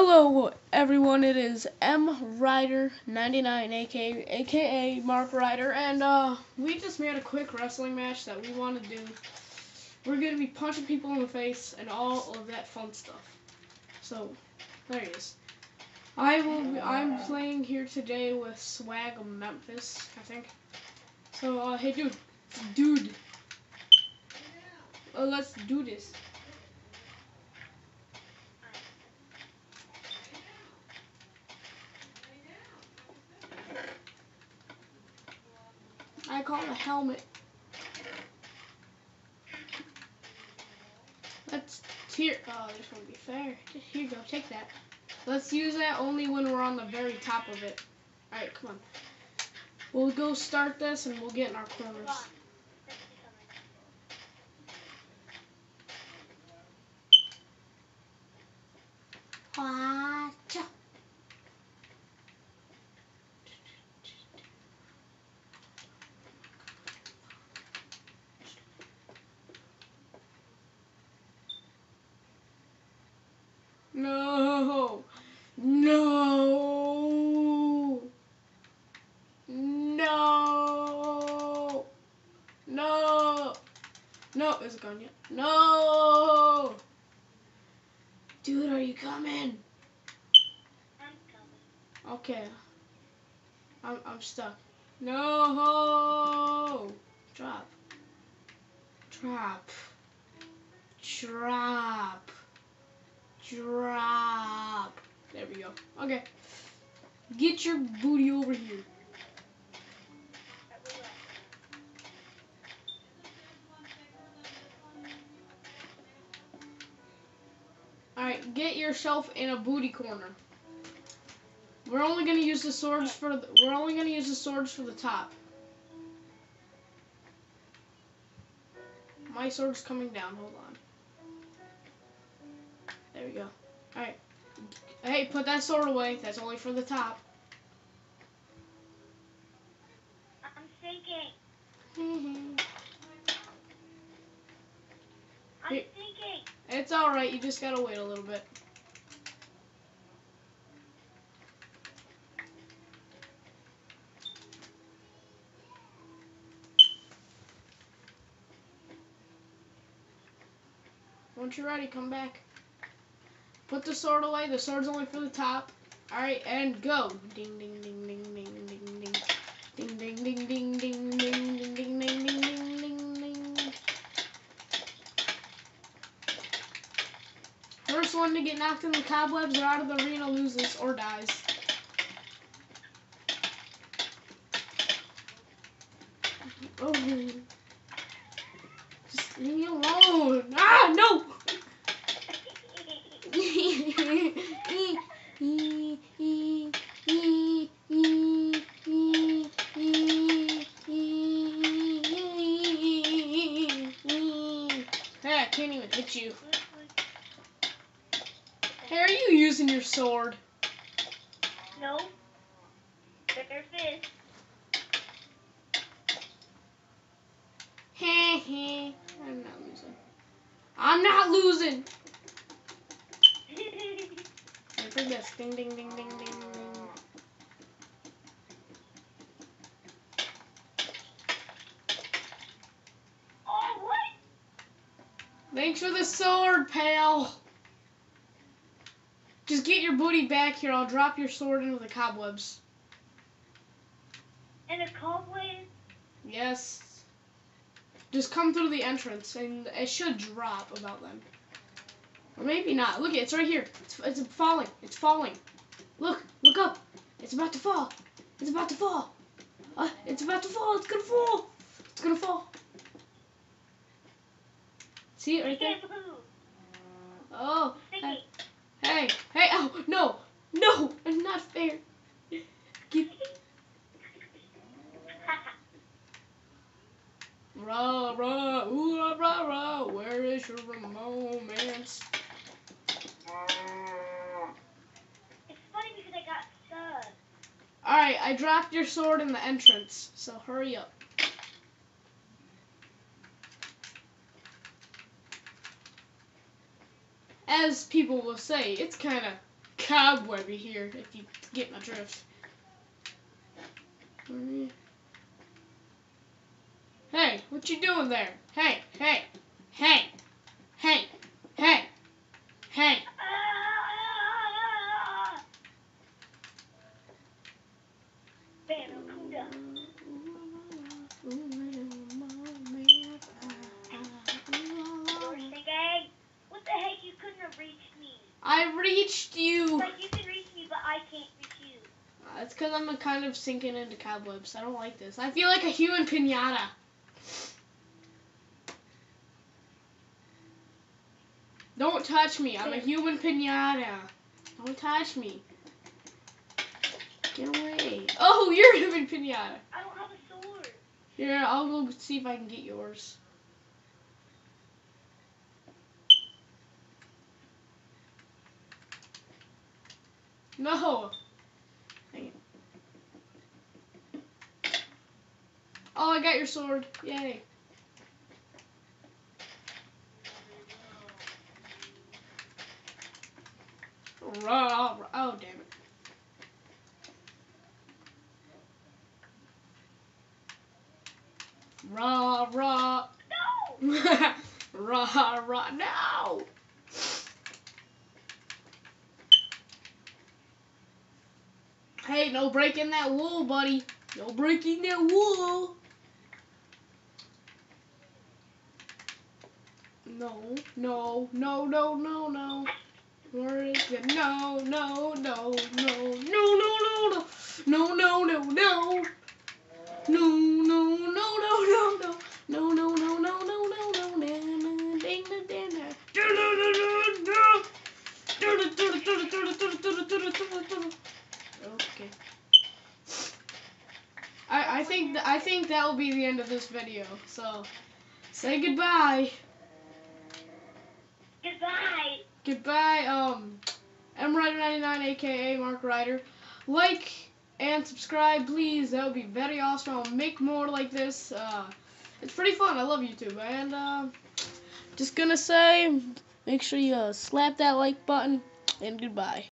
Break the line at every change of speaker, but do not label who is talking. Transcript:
Hello everyone, it is M Ryder 99 aka aka Mark Ryder and uh we just made a quick wrestling match that we want to do. We're going to be punching people in the face and all of that fun stuff. So, there he is. I will I'm playing here today with Swag Memphis, I think. So, uh hey dude. Dude. Uh, let's do this. It a helmet. Let's here. Oh, this won't be fair. Here you go. Take that. Let's use that only when we're on the very top of it. All right, come on. We'll go start this and we'll get in our corners. Watcha. No. No. No. No. No. Is it gone yet? No. Dude, are you coming?
I'm coming.
Okay. I'm, I'm stuck. No. Drop. Drop. Drop. Drop. There we go. Okay. Get your booty over here. Alright, get yourself in a booty corner. We're only gonna use the swords for the, we're only gonna use the swords for the top. My sword's coming down, hold on. There we go. Alright. Hey, put that sword away. That's only for the top.
I'm sinking. Mm-hmm.
it's
I'm
Here.
Sinking.
alright, you just gotta wait a little bit. Once you're ready, come back. Put the sword away. The sword's only for the top. Alright, and go. Ding ding ding to get knocked in the cobwebs or out of the arena loses or dies. Oh. Just leave me alone. Ah, no! Hey, I can't even hit you. Hey, are you using your sword?
no. Better fist.
Heh heh. I'm not losing. I'm not losing. At this. Ding ding ding ding ding ding.
oh, what?
Thanks for the sword, pal. Just get your booty back here. I'll drop your sword into the cobwebs.
And a cobweb?
Yes. Just come through the entrance, and it should drop about then. Or maybe not. Look, it's right here. It's, it's falling. It's falling. Look, look up. It's about to fall. It's about to fall. Uh, it's about to fall. It's gonna fall. It's gonna fall. See it right there?
Can't move.
Oh,
Sinking.
hey, hey, oh, no, no, it's not fair. Get, rah, rah, ooh, rah, rah, rah, where is your romance?
It's funny because I got stuck.
Alright, I dropped your sword in the entrance, so hurry up. as people will say, it's kind of cobwebby here, if you get my drift. Hey, what you doing there? Hey, hey, hey, hey, hey, hey.
Ah! Bam, cool down. Hey, what the heck? You couldn't have reached me.
I reached you.
Like you can reach me, but I can't reach you.
Uh, It's because I'm kind of sinking into cobwebs. I don't like this. I feel like a human pinata. Don't touch me. I'm a human pinata. Don't touch me. Get away. Oh, you're a human pinata.
I don't have a sword.
Here, I'll go see if I can get yours. No. Oh, I got your sword. Yay. Oh, damn it. Rah, rah.
No.
rah, rah. No. Hey, no breaking that wool, buddy. No breaking that wool. No, no, no, no, no, no. Where is it? No, no, no, no, no, no, no, no, no, no, no, no. No, no, no, no, I think th- I think that will be the end of this video. So, say goodbye.
Goodbye.
Goodbye, um, M Ryder 99, aka Mark Ryder. Like and subscribe, please. That would be very awesome. I'll make more like this. Uh, it's pretty fun. I love YouTube. And uh, just gonna say, make sure you uh, slap that like button. And goodbye.